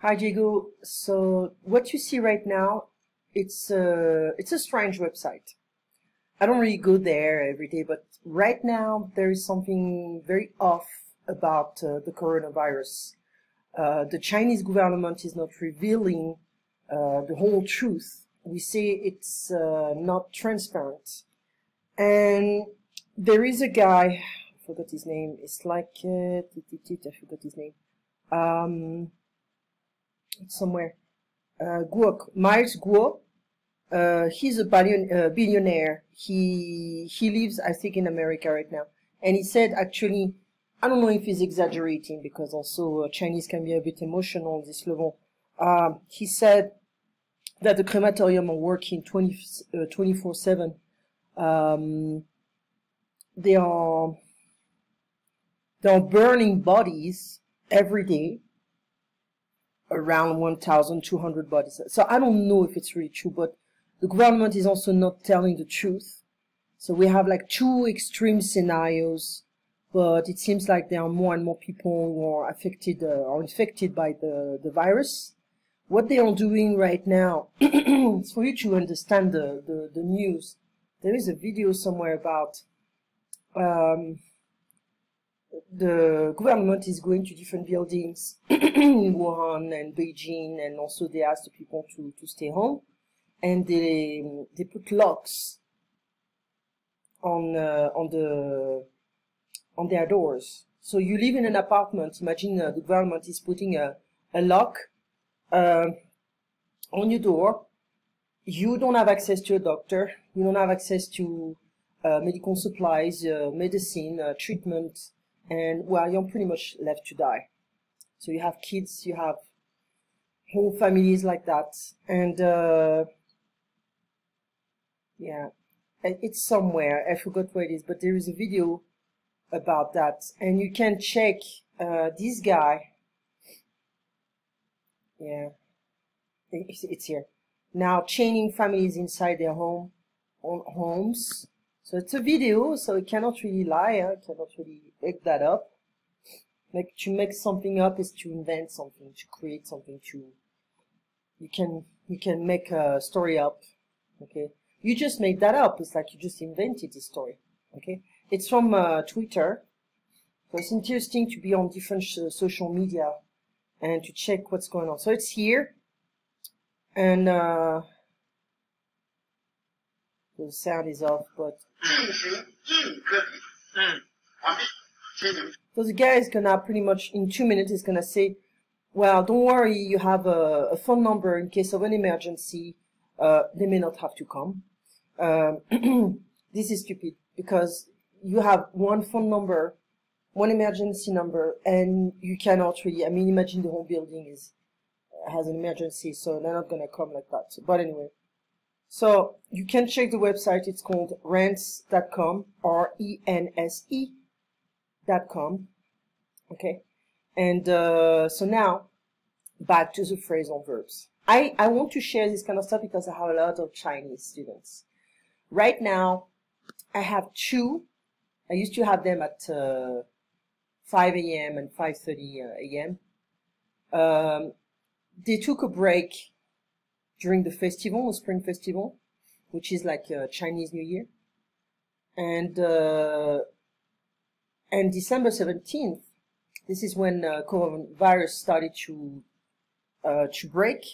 Hi Diego. So what you see right now, it's a it's a strange website. I don't really go there every day, but right now there is something very off about uh, the coronavirus. Uh, the Chinese government is not revealing uh, the whole truth. We say it's uh, not transparent, and there is a guy. I forgot his name. It's like uh, I forgot his name. Um, somewhere. Uh, Guo, Miles Guo. Uh, he's a billion, uh, billionaire. He he lives, I think, in America right now. And he said, actually, I don't know if he's exaggerating because also uh, Chinese can be a bit emotional on this level. Um, he said that the crematorium are working 20, uh, 24/7. Um, they are they are burning bodies every day around 1,200 bodies. So I don't know if it's really true, but the government is also not telling the truth. So we have like two extreme scenarios, but it seems like there are more and more people who are affected uh, or infected by the, the virus. What they are doing right now for you to understand the, the, the news. There is a video somewhere about um, the government is going to different buildings in Wuhan and Beijing, and also they ask the people to, to stay home, and they they put locks on uh, on the on their doors. So you live in an apartment. Imagine uh, the government is putting a a lock uh, on your door. You don't have access to a doctor. You don't have access to uh, medical supplies, uh, medicine, uh, treatment and well, you're pretty much left to die. So you have kids, you have whole families like that, and uh, yeah, it's somewhere. I forgot where it is, but there is a video about that, and you can check uh, this guy. Yeah, it's, it's here now. Chaining families inside their home, on homes. So it's a video, so it cannot really lie. Huh? It cannot really make that up. Like to make something up is to invent something, to create something. To you can you can make a story up. Okay, you just made that up. It's like you just invented the story. Okay, it's from uh, Twitter. So it's interesting to be on different social media and to check what's going on. So it's here, and uh, the sound is off, but. So the guy is gonna pretty much in two minutes is gonna say, well, don't worry, you have a, a phone number in case of an emergency. Uh, they may not have to come. Um, this is stupid because you have one phone number, one emergency number, and you cannot really. I mean, imagine the whole building is has an emergency, so they're not gonna come like that. So, but anyway, so you can check the website. It's called rense.com, R-E-N-S-E com. Okay, and uh, so now back to the phrasal verbs. I, I want to share this kind of stuff because I have a lot of Chinese students. Right now, I have two. I used to have them at uh, 5 a.m. and 5.30 uh, a.m. Um, they took a break during the festival, the Spring Festival, which is like uh, Chinese New Year. And uh, and December 17th, this is when uh, coronavirus started to uh, to break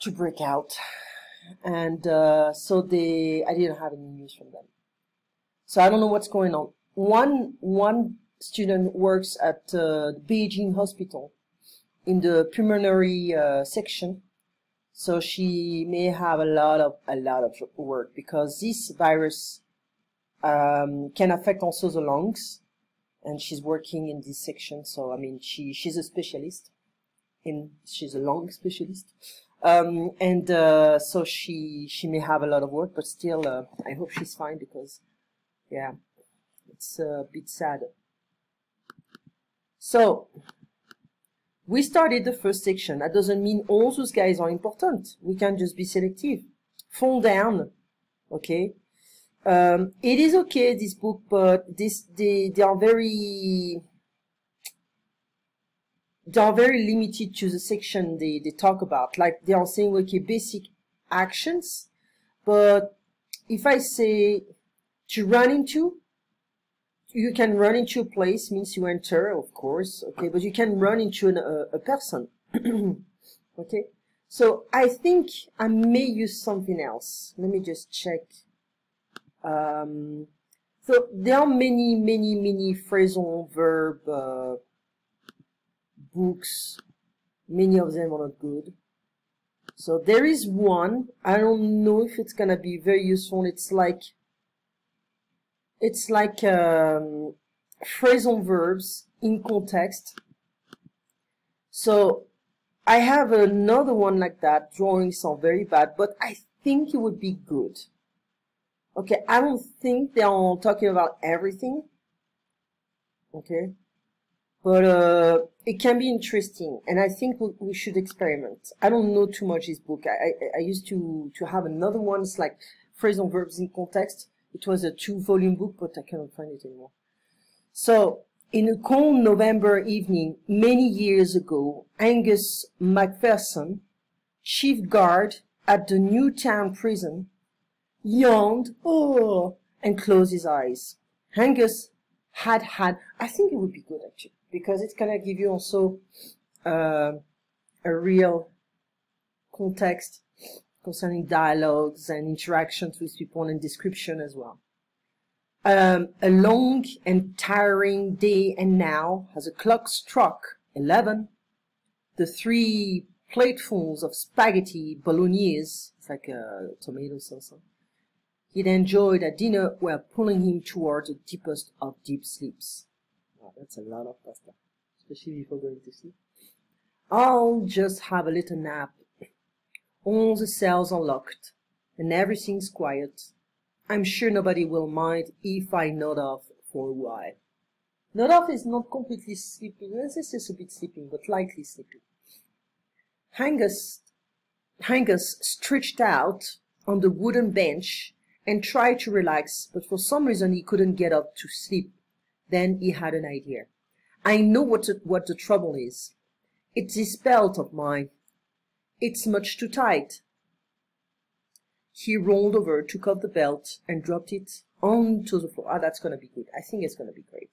to break out, and uh, so they I didn't have any news from them. So I don't know what's going on. One one student works at uh, the Beijing hospital in the pulmonary uh, section, so she may have a lot of a lot of work because this virus um, can affect also the lungs. And she's working in this section, so I mean, she she's a specialist. In she's a lung specialist, um, and uh, so she she may have a lot of work, but still, uh, I hope she's fine because, yeah, it's a bit sad. So we started the first section. That doesn't mean all those guys are important. We can just be selective. Fall down, okay? Um, it is okay, this book, but this they, they are very they are very limited to the section they, they talk about. Like they are saying, okay, basic actions, but if I say to run into, you can run into a place means you enter, of course, okay, but you can run into an, a, a person, okay. So I think I may use something else. Let me just check. Um, so there are many, many, many phrasal verb uh, books. Many of them are not good. So there is one. I don't know if it's gonna be very useful. It's like it's like um, phrasal verbs in context. So I have another one like that. Drawings are very bad, but I think it would be good. Okay, I don't think they're talking about everything. Okay, but uh, it can be interesting, and I think we, we, should experiment. I don't know too much this book. I, I, I used to to have another one. It's like phrasal verbs in context. It was a two-volume book, but I cannot find it anymore. So, in a cold November evening many years ago, Angus MacPherson, chief guard at the Newtown prison, yawned, oh, and closed his eyes. Angus had had, I think it would be good actually, because it's gonna give you also uh, a real context concerning dialogues and interactions with people and description as well. Um, a long and tiring day and now, as a clock struck 11, the three platefuls of spaghetti bolognese, it's like a tomato sauce, he'd enjoyed at dinner were pulling him towards the deepest of deep sleeps. Wow, that's a lot of pasta, especially before going to sleep. I'll just have a little nap. All the cells are locked, and everything's quiet. I'm sure nobody will mind if I nod off for a while. Nod off is not completely sleeping. This is a bit sleeping, but lightly sleeping. Angus, Angus stretched out on the wooden bench and tried to relax, but for some reason he couldn't get up to sleep. Then he had an idea. I know what, the, what the trouble is. It's this belt of mine. It's much too tight. He rolled over, took off the belt, and dropped it onto the floor. Ah, that's going to be good. I think it's going to be great.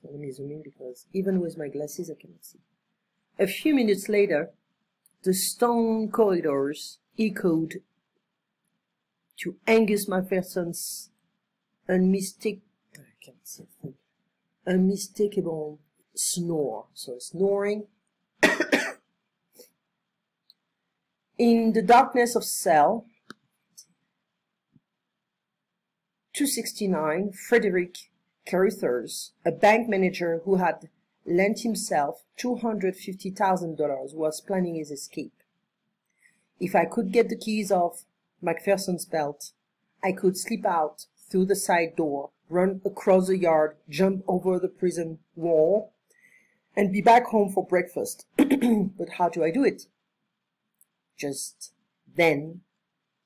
So let me zoom in because even with my glasses I cannot see. A few minutes later, the stone corridors echoed to Angus Macpherson's unmistak unmistakable snore. So snoring. In the darkness of cell 269, Frederick Carruthers, a bank manager who had lent himself $250,000, was planning his escape. If I could get the keys off Macpherson's belt. I could slip out through the side door, run across the yard, jump over the prison wall, and be back home for breakfast. but how do I do it? Just then,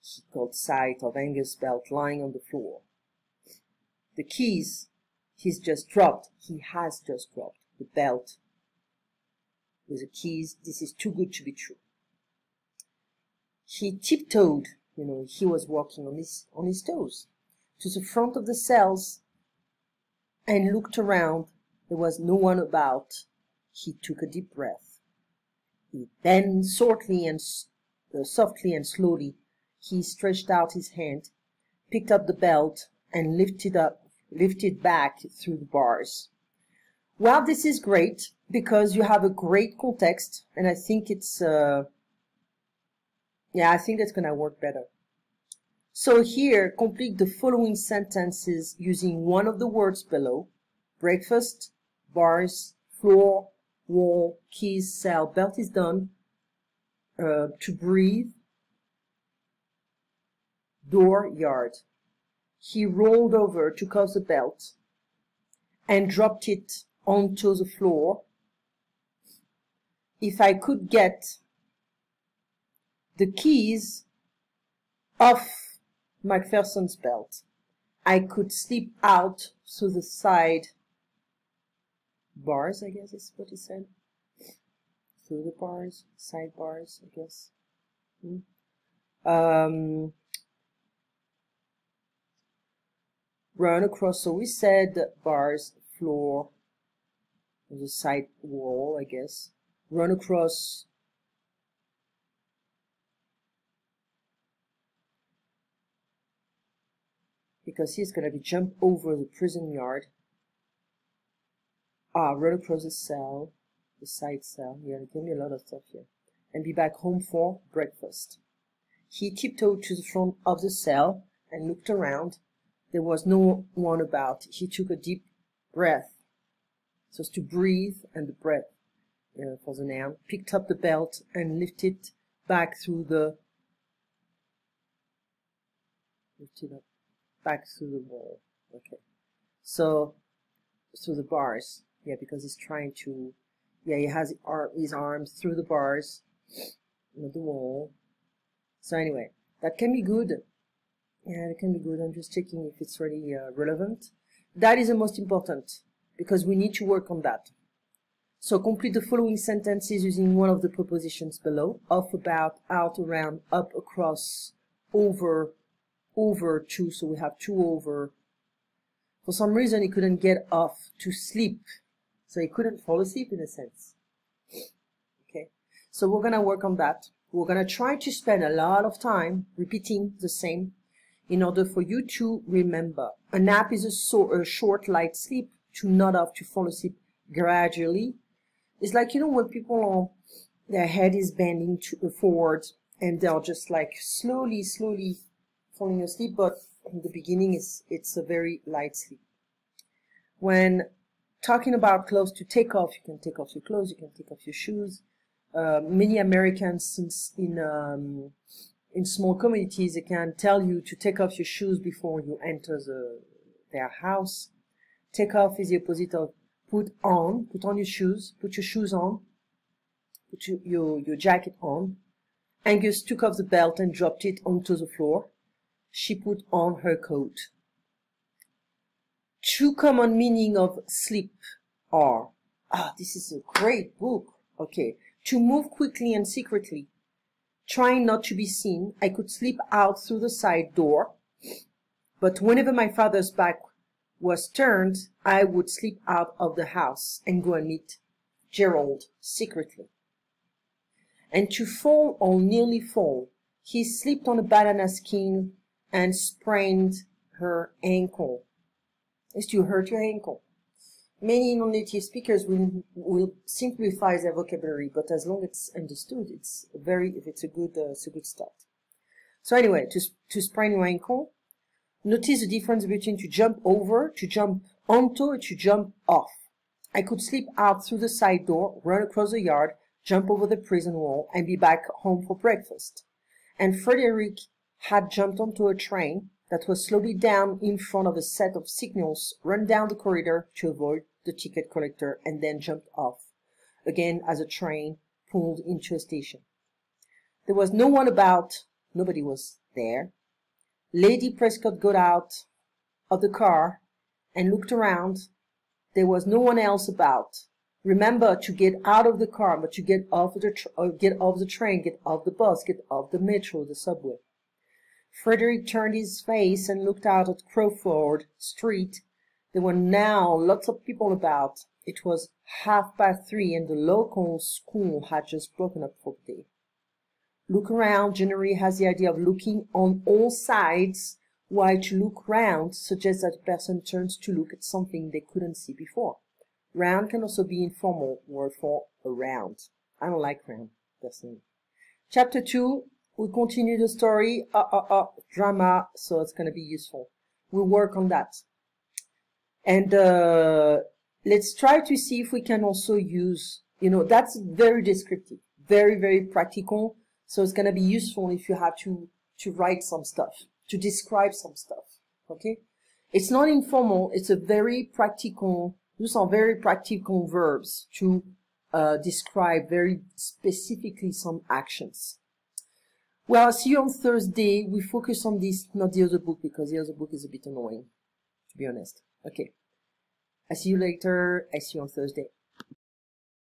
he caught sight of Angus' belt lying on the floor. The keys he's just dropped. He has just dropped the belt with the keys. This is too good to be true. He tiptoed you know, he was walking on his, on his toes to the front of the cells and looked around. There was no one about. He took a deep breath. He then softly and softly and slowly he stretched out his hand, picked up the belt, and lifted up, lifted back through the bars. Well, this is great because you have a great context, and I think it's uh, yeah, I think that's to work better. So here, complete the following sentences using one of the words below. Breakfast, bars, floor, wall, keys, cell, belt is done. Uh, to breathe, door, yard. He rolled over, took off the belt, and dropped it onto the floor. If I could get the keys off Macpherson's belt. I could slip out through the side bars, I guess is what he said. Through the bars, sidebars, I guess. Hmm. Um, run across, so we said bars, floor, the side wall, I guess. Run across because he's going to be jump over the prison yard. Ah, run across the cell, the side cell. Yeah, give me a lot of stuff here. And be back home for breakfast. He tiptoed to the front of the cell and looked around. There was no one about. He took a deep breath. So as to breathe and the breath uh, for the noun. Picked up the belt and lifted back through the lifted up back through the wall. Okay. So through the bars. Yeah, because he's trying to yeah, he has his arms through the bars of the wall. So anyway, that can be good. Yeah, it can be good. I'm just checking if it's really uh, relevant. That is the most important because we need to work on that. So complete the following sentences using one of the prepositions below. Off, about, out, around, up, across, over, over, to. So we have two over. For some reason he couldn't get off to sleep. So he couldn't fall asleep in a sense. Okay. So we're going to work on that. We're going to try to spend a lot of time repeating the same in order for you to remember. A nap is a, so, a short, light sleep to not have to fall asleep gradually. It's like, you know, when people are, their head is bending to, uh, forward and they're just like slowly, slowly falling asleep, but in the beginning it's, it's a very light sleep. When talking about clothes to take off, you can take off your clothes, you can take off your shoes. Uh, many Americans, since in um, in small communities, they can tell you to take off your shoes before you enter the, their house. Take off is the opposite of put on. Put on your shoes. Put your shoes on. Put your, your, your jacket on. Angus took off the belt and dropped it onto the floor. She put on her coat. Two common meaning of sleep are, ah, this is a great book. Okay. To move quickly and secretly. Trying not to be seen, I could slip out through the side door, but whenever my father's back was turned, I would slip out of the house and go and meet Gerald secretly. And to fall or nearly fall, he slipped on a banana skin and sprained her ankle. Is to hurt your ankle. Many non-native speakers will, will simplify their vocabulary, but as long as it's understood, it's very, if it's a good, uh, it's a good start. So anyway, to, to sprain your ankle, notice the difference between to jump over, to jump onto, and to jump off. I could slip out through the side door, run across the yard, jump over the prison wall, and be back home for breakfast. And Frederick had jumped onto a train, that was slowly down in front of a set of signals, run down the corridor to avoid the ticket collector, and then jumped off, again as a train pulled into a station. There was no one about, nobody was there. Lady Prescott got out of the car and looked around. There was no one else about. Remember to get out of the car, but to get off the uh, get off the train, get off the bus, get off the metro, the subway. Frederick turned his face and looked out at Crawford Street. There were now lots of people about. It was half past three and the local school had just broken up for the day. Look around generally has the idea of looking on all sides, while to look round suggests that a person turns to look at something they couldn't see before. Round can also be informal word for around. I don't like round, personally. Chapter 2 we continue the story, uh, uh, uh, drama, so it's going to be useful. We'll work on that. And uh, let's try to see if we can also use, you know, that's very descriptive, very, very practical. So it's going to be useful if you have to, to write some stuff, to describe some stuff. Okay? It's not informal. It's a very practical, use some very practical verbs to uh, describe very specifically some actions. Well, I'll see you on Thursday. We focus on this, not the other book, because the other book is a bit annoying, to be honest. Okay. I see you later. I see you on Thursday.